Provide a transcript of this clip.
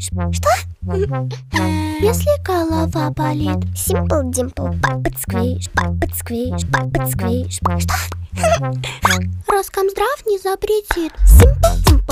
Что? Если голова болит Simple Dimple, Puppet Squish, Puppet Squish, Puppet Squish Что? Роскомздрав не запретит Simple Dimple,